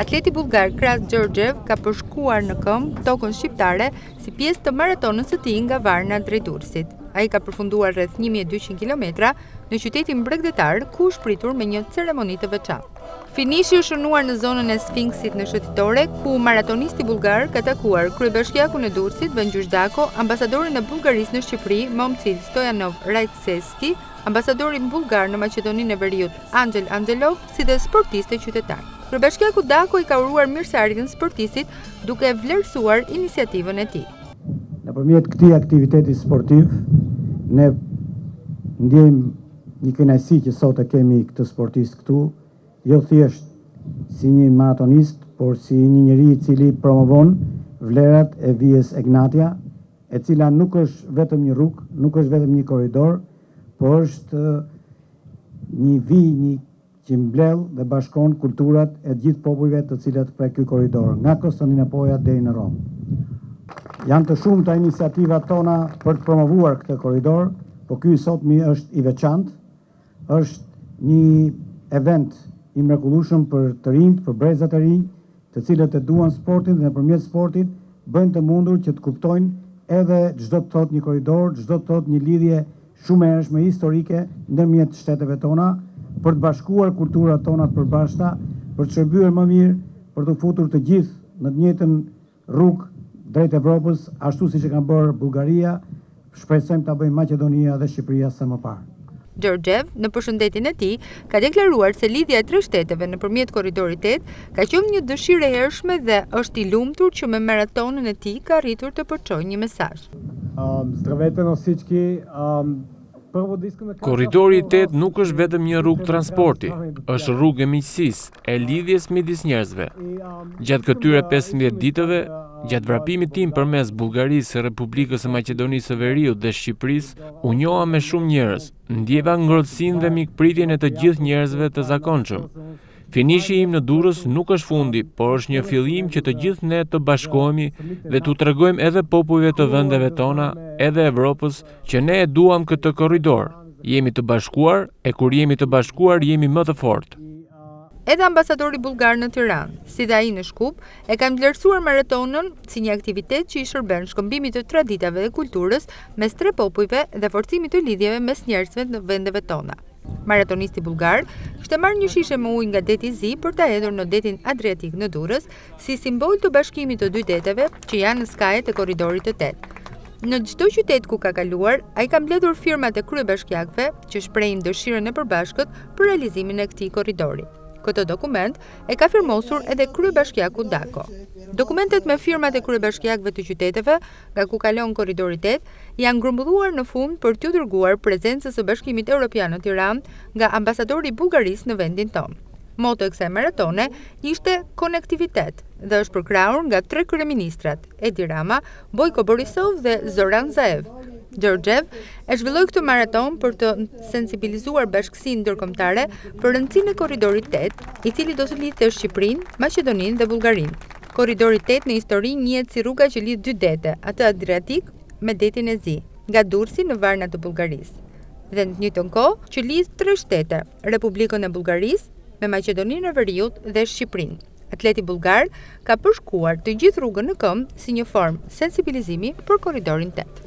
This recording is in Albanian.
Atleti bullgar Krasi Georgiev ka përshkuar në këmbë tokën shqiptare si pjesë të maratonës së tij nga Varna drejt Durrësit. Ai ka përfunduar rreth 1200 km në qytetin bregdetar ku është pritur me një ceremoni të veçantë. Finishi është shënuar në zonën e Sfinksit në shëtitore, ku maratonisti bullgar ka takuar kryebashkiakun e Durrësit, Vangjush Dako, ambasadorin e Bullgarisë në Shqipëri, Momçil Stojanov Rajçevski, ambasadorin bullgar në Maqedoninë e Veriut, Angel Angelov, si dhe sportistë e qytetarë. Kryebashkiaku Dako i ka uruar mirëseardhjen sportistit, duke vlerësuar iniciativën e tij. Nëpërmjet këtij aktiviteti sportiv, ne ndjejmë një kënaqësi që sot e kemi këtë sportist këtu, jo thjesht si një maratonist, por si një njeri i cili promovon vlerat e vijës Egnatia, e cila nuk është vetëm një rrugë, nuk është vetëm një korridor, por është një vijë, një që mbledh dhe bashkon kulturat e të gjithë popujve të cilat prek ky korridor, nga Kostandinopoja deri në Romë. Janë të shumta iniciativat tona për të promovuar këtë korridor, por ky i sotmi është i veçantë, Është një event i mrekullueshëm për të rinjtë, për brezat e rinj, të cilët e duan sportin dhe nëpërmjet sportit bëjnë të mundur që të kuptojnë edhe ç'do të thotë një korridor, ç'do të thotë një lidhje shumë e hershme historike ndërmjet shteteve tona, për të bashkuar kulturat tona të përbashkëta, për të shërbyer më mirë, për t'u futur të gjithë në të njëjtën rrugë drejt Evropës, ashtu siç e kanë bërë Bullgaria, shpresojmë ta bëjmë Maqedonia dhe Shqipëria sa më parë. Georgiev, në përshëndetjen e tij, ka deklaruar se lidhja e tre shteteve nëpërmjet Korridorit tetë ka qenë një dëshirë e hershme dhe është i lumtur që me maratonën e tij ka arritur të përçojë një mesazh. Zdravejte na vsiçki! Korridori i tetë nuk është vetëm një rrugë transporti, është rrugë e miqësisë, e lidhjes midis njerëzve. Gjatë këtyre 15 ditëve, gjatë vrapimit tim përmes Bullgarisë, Republikës së Maqedonisë së Veriut dhe Shqipërisë, u njoha me shumë njerëz, ndjeva ngrohtësinë dhe mikpritjen e të gjithë njerëzve të zakonshëm. Finishi im në Durrës nuk është fundi, por është një fillim që të gjithë ne të bashkohemi dhe t'u tregojmë edhe popujve të vendeve tona, edhe Evropës, që ne e duam këtë korridor. Jemi të bashkuar, e kur jemi të bashkuar jemi më të fortë. Edhe ambasadori bullgar në Tiranë, si dhe ai në Shkup, e kanë vlerësuar maratonën si një aktivitet që i shërben shkëmbimit të traditave dhe kulturës mes tre popujve dhe forcimit të lidhjeve mes njerëzve të vendeve tona. Maratonisti bullgar kishte marrë një shishe me ujë nga Deti i Zi për ta hedhur në detin Adriatik në Durrës, si simbol të bashkimit të dy deteve që janë në skajet e korridorit të tetë. Në çdo qytet ku ka kaluar, ai ka mbledhur firmat e kryebashkiakëve që shprehin dëshirën e përbashkët për realizimin e këtij korridori. Këtë dokument e ka firmosur edhe kryebashkiaku Dako. Dokumentet me firmat e kryebashkiakëve të qyteteve nga ku kalon Korridori tetë, janë grumbulluar në fund për t'iu dërguar prezencës së Bashkimit Europian në Tiranë nga ambasadori i Bullgarisë në vendin tonë. Moto e kësaj maratone ishte Konektivitet dhe është përkrahur nga tre kryeministrat, Edi Rama, Bojko Borisov dhe Zoran Zaev. Georgiev e zhvilloi këtë maratonë për të sensibilizuar bashkësinë ndërkombëtare për rëndësinë e Korridorit tetë, i cili do të lidhte Shqipërinë, Maqedoninë dhe Bullgarinë. Korridori tetë në histori njihet si rruga që lidh dy dete, atë Adriatik me Detin e Zi, nga Durrësi në Varna të Bullgarisë, dhe në të njëjtën kohë që lidh tre shtete, Republikën e Bullgarisë me Maqedoninë e Veriut dhe Shqipërinë. Atleti bullgar ka përshkuar të gjithë rrugën në këmbë si një formë sensibilizimi për korridorin tetë.